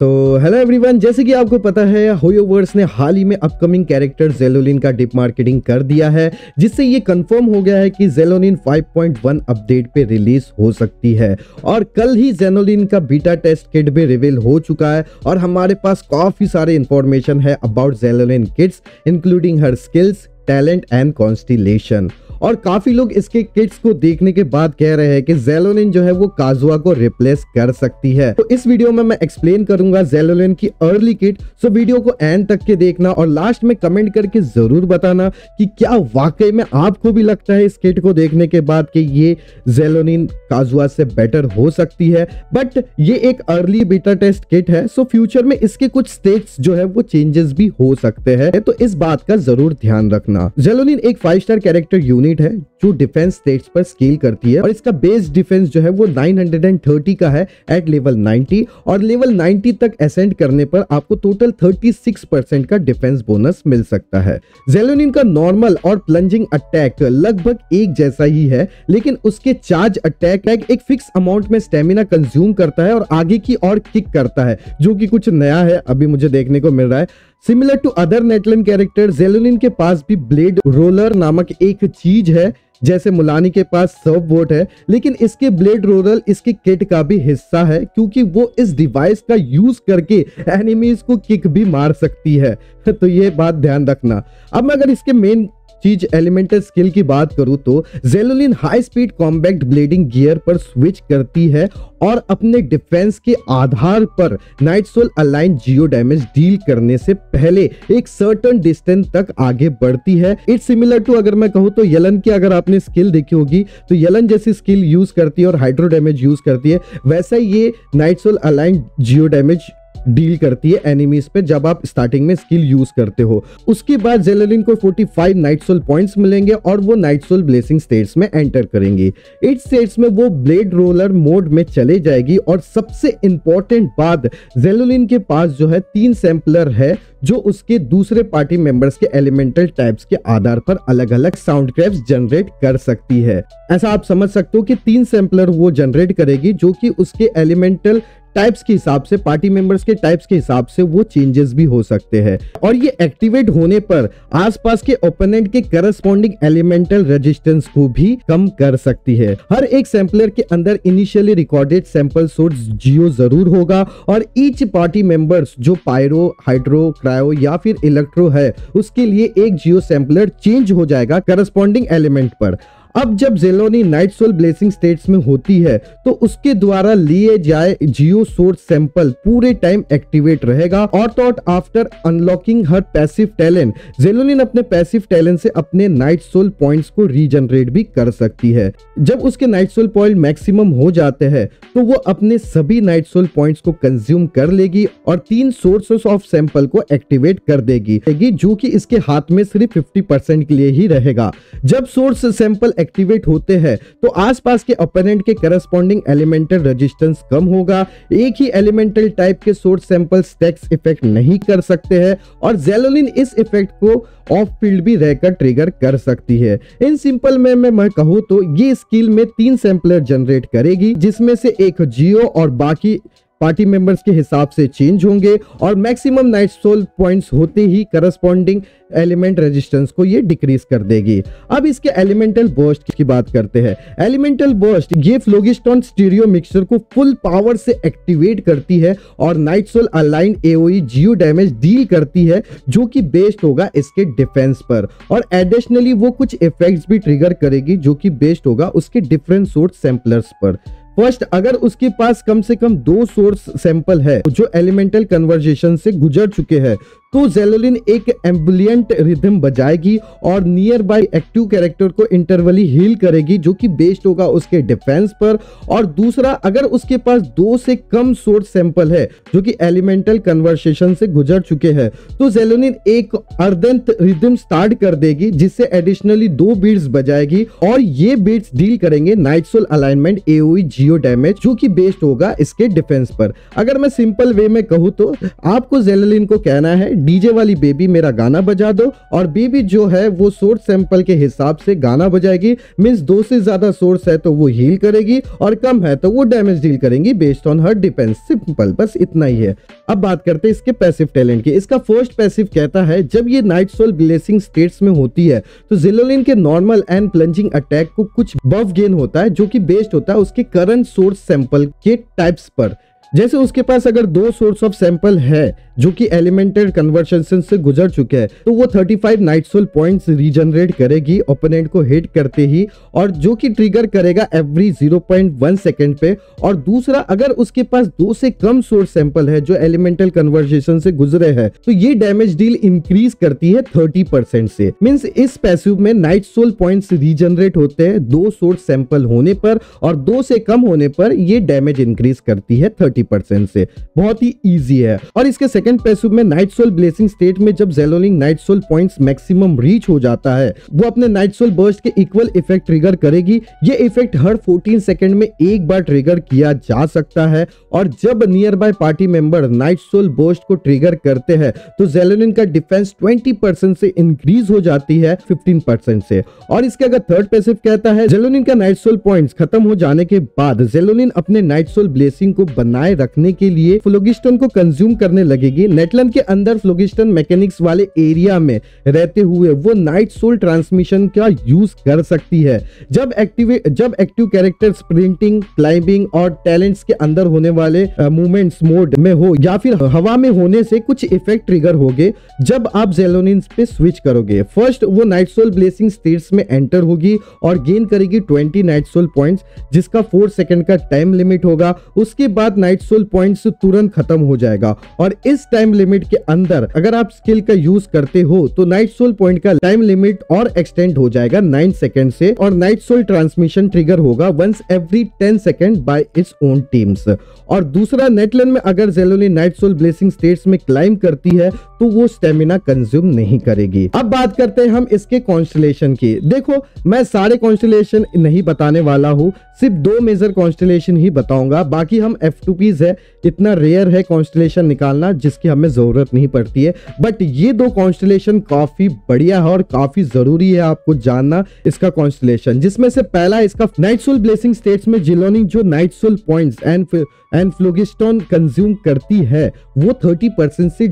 तो hello everyone जैसे कि आपको पता है होयोवर्स ने हाल ही में अपकमिंग कैरेक्टर जेलोलिन का डिप मार्केटिंग कर दिया है, जिससे ये कंफर्म हो गया है कि जेलोलिन 5.1 अपडेट पे रिलीज़ हो सकती है। और कल ही जेनोलिन का बीटा टेस्ट किट भी रिवील हो चुका है और हमारे पास काफ़ी सारे इंफॉर्मेशन है about Xilonen kits including her skills talent and constellation और काफ़ी लोग इसके किट्स को देखने के बाद कह रहे हैं कि जेलोलिन जो है वो काजुआ को रिप्लेस कर सकती है। तो इस वीडियो में मैं एक्सप्लेन करूँगा जेलोलिन की अर्ली किट सो वीडियो को एंड तक के देखना और लास्ट में कमेंट करके ज़रूर बताना कि क्या वाकई में आपको भी लगता है इस किट को देखने के बाद कि ये जेलोनिन काजुआ से बेटर हो सकती है। बट ये एक अर्ली बीटा टेस्ट किट है। सो फ्यूचर में इसके कुछ स्टेट्स जो है वो चेंजेस भी हो सकते हैं। तो इस बात का ज़रूर ध्यान रखना। जेलोनिन एक five star character unit unit है, जो डिफेंस स्टेट्स पर स्केल करती है। और इसका बेस डिफेंस जो है, वो 930 का है एट लेवल 90 और लेवल 90 तक असेंड करने पर आपको टोटल 36 परसेंट का डिफेंस बोनस मिल सकता है। जेलोनिन का नॉर्मल और प्लंजिंग अटैक लगभग एक जैसा ही है, लेकिन उसके चार्ज अटैक एक फिक्स अमाउंट में स्टेमिना कंज्यूम करता है और आगे की और किक करता है, जो कि कुछ नया है, अभी मुझे देखने को मिल रहा है। Similar to other Natlan character Xilonen के पास भी ब्लेड रोलर नामक एक चीज़ है, जैसे मुलानी के पास सर्व बोट है, लेकिन इसके ब्लेड रोलर इसके किट का भी हिस्सा है, क्योंकि वो इस डिवाइस का यूज़ करके एनिमीज को किक भी मार सकती है। तो ये बात ध्यान रखना। अब मैं अगर इसके मेन चीज़ एलिमेंटल स्किल की बात करूँ तो Xilonen high speed combat blading gear पर स्विच करती है और अपने डिफेंस के आधार पर nightsoul align Geo damage deal करने से पहले एक सर्टन डिस्टेंस तक आगे बढ़ती है। इट्स सिमिलर टू अगर मैं कहूँ तो यलन की अगर आपने स्किल देखी होगी तो यलन जैसी स्किल यूज़ करती है और हाइड्रो डैमेज यूज़ करती है। वैसा ये nightsoul align Geo damage deal करती है एनिमीज पे जब आप स्टार्टिंग में स्किल यूज़ करते हो। उसके बाद जेलेलिन को 45 नाइट सोल पॉइंट्स मिलेंगे और वो नाइट सोल ब्लेसिंग स्टेट्स में एंटर करेंगे। एट स्टेट्स में वो ब्लेड रोलर मोड में चले जाएगी और सबसे इंपॉर्टेंट बात जेलोलिन के पास जो है तीन सैंपलर है, जो उसके दूसरे पार्टी मेंबर्स के एलिमेंटल टाइप्स के आधार पर अलग अलग साउंड क्रेप्स जनरेट कर सकती है। ऐसा आप समझ सकते हो कि तीन सैंपलर वो जनरेट करेगी जो कि उसके एलिमेंटल टाइप्स के हिसाब से पार्टी मेंबर्स के टाइप्स के हिसाब से वो चेंजेस भी हो सकते हैं। और ये एक्टिवेट होने पर आसपास के ओपोनेंट के करस्पॉन्डिंग एलिमेंटल रेजिस्टेंस को भी कम कर सकती है। हर एक सैंपलर के अंदर initially recorded sample source geo ज़रूर होगा और ईच पार्टी मेंबर्स जो पायरो हाइड्रो क्रायो या फिर इलेक्ट्रो है, उसके लिए एक जियो सैंपलर चेंज हो जाएगा करस्पॉन्डिंग एलिमेंट पर। अब जब Xilonen night soul blessing states में होती है तो उसके द्वारा लिए जाए जियो सोर्स सैंपल पूरे टाइम एक्टिवेट रहेगा। और thought after unlocking her passive talent Xilonen अपने पैसिव टैलेंट से अपने नाइट सोल पॉइंट्स को रीजनरेट भी कर सकती है। जब उसके नाइट सोल पॉइंट मैक्सिमम हो जाते हैं तो वो अपने सभी नाइट सोल पॉइंट्स को कंज्यूम कर लेगी और तीन सोर्सेस ऑफ़ सैंपल को एक्टिवेट कर देगी, जो कि इसके हाथ में सिर्फ़ 50 परसेंट के लिए ही रहेगा। जब सोर्स सैंपल एक्टिवेट होते हैं तो आसपास के ओपोनेंट के करस्पॉन्डिंग एलिमेंटल रेजिस्टेंस कम होगा। एक ही एलिमेंटल टाइप के सोर्स सैंपल स्टैक्स इफ़ेक्ट नहीं कर सकते हैं और जेलोलिन इस इफ़ेक्ट को ऑफ़ फ़ील्ड भी रहकर ट्रिगर कर सकती है। इन सिंपल में मैं, मैं कहूँ तो ये स्किल में तीन सैंपलर जनरेट करेगी जिसमें से एक जियो और बाकी पार्टी मेंबर्स के हिसाब से चेंज होंगे और मैक्सिमम नाइट सोल पॉइंट्स होते ही करस्पॉन्डिंग एलिमेंट रेजिस्टेंस को ये डिक्रीज कर देगी। अब इसके एलिमेंटल बर्स्ट की बात करते हैं। एलिमेंटल बर्स्ट ये फ्लोगिस्टोन स्टीरियो मिक्सर को फुल पावर से एक्टिवेट करती है और nightsoul align AOE Geo damage deal करती है, जो कि बेस्ड होगा इसके डिफेंस पर। और एडिशनली वो कुछ इफेक्ट्स भी ट्रिगर करेगी, जो कि बेस्ड होगा उसके डिफरेंट सोर्स सैंपलर्स पर। फ़र्स्ट अगर उसके पास कम से कम दो सोर्स सैंपल है, जो एलिमेंटल कन्वर्जेशन से गुजर चुके हैं तो जेलोलिन एक एम्बुलियंट रिदम बजाएगी और नियर बाय एक्टिव कैरेक्टर को इंटरवली हील करेगी, जो कि बेस्ड होगा उसके डिफेंस पर। और दूसरा, अगर उसके पास दो से कम सोर्स सैंपल है, जो कि एलिमेंटल कन्वर्सेशन से गुजर चुके हैं तो जेलोनिन एक अर्दंत रिदम स्टार्ट कर देगी, जिससे एडिशनली दो बीट्स बजाएगी और ये बीट्स डील करेंगे nightsoul alignment AOE Geo damage जो कि बेस्ड होगा इसके डिफेंस पर। अगर मैं सिंपल वे में कहूँ तो आपको जेलोलिन को कहना है डीजे वाली बेबी मेरा गाना बजा दो और बेबी जो है वो सोर्स सैंपल के हिसाब से गाना बजाएगी। मीन्स दो से ज़्यादा सोर्स है तो वो हील करेगी और कम है तो वो डैमेज डील करेंगी based on her depend simple बस इतना ही है। अब बात करते हैं इसके पैसिव टैलेंट की। इसका फ़र्स्ट पैसिव कहता है, जब ये नाइट सोल ब्लेसिंग स्टेट्स में होती है तो जिलोलिन के नॉर्मल एंड प्लंजिंग अटैक को कुछ बफ गेन होता है, जो कि बेस्ड होता है उसके करंट सोर्स सैंपल के टाइप्स पर। जैसे उसके पास अगर दो सोर्स ऑफ़ सैंपल है जो कि एलिमेंटेड कन्वर्शन से गुजर चुके हैं। तो वो 35 नाइट सोल पॉइंट्स रीजनरेट करेगी ओपोनेंट को हिट करते ही, और जो कि ट्रिगर करेगा एवरी 0.1 सेकेंड पे। और दूसरा, अगर उसके पास दो से कम सोर्स सैंपल है, जो एलिमेंटल कन्वर्जेशन से गुजरे हैं तो ये डैमेज डील इंक्रीज करती है 30 परसेंट से। मीन्स इस पैसिव में नाइट सोल पॉइंट रीजनरेट होते हैं, दो सोर्स सैंपल होने पर, और दो से कम होने पर यह डैमेज इंक्रीज करती है थर्टी से। बहुत ही ईजी है। और इसके सेकंड पैसिव में नाइट सोल ब्लेसिंग स्टेट में जब Xilonen nightsoul points maximum reach हो जाता है, वो अपने नाइट सोल बर्स्ट के इक्वल इफ़ेक्ट ट्रिगर करेगी। ये इफ़ेक्ट हर 14 सेकंड में एक बार ट्रिगर किया जा सकता है और जब nearby party member nightsoul burst को ट्रिगर करते हैं तो जेलोलिन का डिफेंस 20 परसेंट से इंक्रीज हो जाती है 15 परसेंट से। और इसके अगर थर्ड पैसिव कहता है जेलोनिन का नाइट सोल पॉइंट्स खत्म हो जाने के बाद जेलोनिन अपने नाइट सोल ब्लेसिंग को बनाए रखने के लिए फ्लोगिस्टन को कंज्यूम करने लगेगी। नेटलन के अंदर फ्लोगिस्टन मैकेनिक्स वाले एरिया में रहते हुए वो नाइट सोल ट्रांसमिशन का यूज़ कर सकती है। जब एक्टिव जब एक्टिव कैरेक्टर स्प्रिंटिंग, क्लाइंबिंग और टैलेंट्स के अंदर होने वाले मूवमेंट्स मोड में हो या फिर हवा में होने से कुछ इफ़ेक्ट ट्रिगर होगे, जब आप जेलोनिन पे स्विच करोगे। फ़र्स्ट, वो नाइट सोल ब्लेसिंग स्टेट्स में एंटर होगी और गेन करेगी 20 नाइट सोल पॉइंट्स, जिसका 4 सेकंड का टाइम लिमिट होगा। उसके बाद नाइट सोल पॉइंट्स तुरंत खत्म हो जाएगा और इस टाइम लिमिट के अंदर अगर आप स्किल का यूज़ करते हो तो नाइट सोल पॉइंट का टाइम लिमिट और एक्सटेंड हो जाएगा 9 सेकंड से और नाइट सोल ट्रांसमिशन ट्रिगर होगा once every 10 second by its own teams और दूसरा नेटलन में अगर Xilonen night soul blessing states में क्लाइम करती है तो वो स्टेमिना कंज्यूम नहीं करेगी। अब बात करते हैं हम इसके कॉन्स्टलेशन की। देखो, मैं सारे कॉन्स्टलेशन नहीं बताने वाला हूँ, सिर्फ़ दो मेजर कॉन्स्टलेशन ही बताऊँगा। बाकी हम एफ़ है, इतना रेयर है कॉन्स्टलेशन निकालना जिसकी हमें ज़रूरत नहीं पड़ती है। बट ये दो कॉन्स्टलेशन काफ़ी बढ़िया है और काफ़ी ज़रूरी है आपको जानना इसका कॉन्स्टलेशन जिसमें से पहला इसका नाइट सोल ब्लेसिंग स्टेट्स में जिलोनिंग जो nightsoul points and and phlogiston consume करती है, वो 30 परसेंट से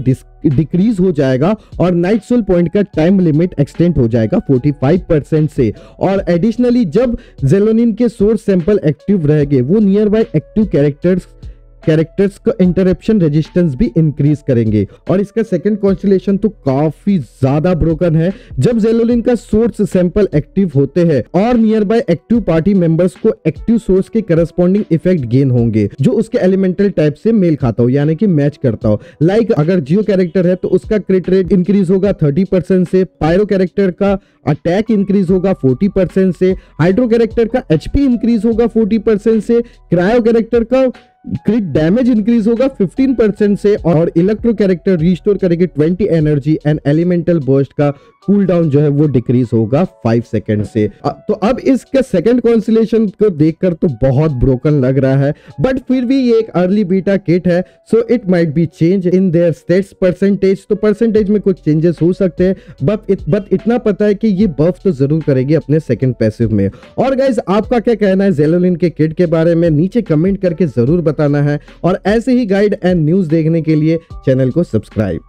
डिक्रीज हो जाएगा और नाइट सोल पॉइंट का टाइम लिमिट एक्सटेंड हो जाएगा 45 परसेंट से। और एडिशनली जब जेलोनिन के सोर्स सैंपल एक्टिव रहेंगे, वो nearby active characters characters का इंटरप्शन रेजिस्टेंस भी इंक्रीज करेंगे। और इसका सेकंड कॉन्स्टलेशन तो काफ़ी ज़्यादा ब्रोकन है। जब जेलोलिन का सोर्स सैंपल एक्टिव होते हैं और nearby active party members को एक्टिव सोर्स के करस्पॉन्डिंग इफ़ेक्ट गेन होंगे जो उसके एलिमेंटल टाइप से मेल खाता हो यानी कि मैच करता हो। लाइक like, अगर जियो कैरेक्टर है तो उसका क्रिट रेट इंक्रीज होगा थर्टी से पायरो कैरेक्टर का अटैक इंक्रीज होगा 40 परसेंट से हाइड्रो कैरेक्टर का एचपी इंक्रीज होगा 40 परसेंट से क्रायो कैरेक्टर का क्रिट डैमेज इंक्रीज होगा 15 परसेंट से और इलेक्ट्रो कैरेक्टर रिस्टोर करेगी 20 एनर्जी एंड एलिमेंटल बर्स्ट का कूल डाउन जो है वो डिक्रीज होगा 5 सेकंड से। तो अब इसका सेकंड कॉन्सुलेशन को देखकर तो बहुत ब्रोकन लग रहा है बट फिर भी ये एक अर्ली बीटा किट है so it might be change in their stats percentage तो परसेंटेज में कुछ चेंजेस हो सकते हैं बट इत, बट इतना पता है कि ये बफ तो ज़रूर करेगी अपने सेकंड पैसिव में। और गाइज़ आपका क्या कहना है जेलोलिन के किट के बारे में? नीचे कमेंट करके ज़रूर बताना है। और ऐसे ही गाइड एंड न्यूज़ देखने के लिए चैनल को सब्सक्राइब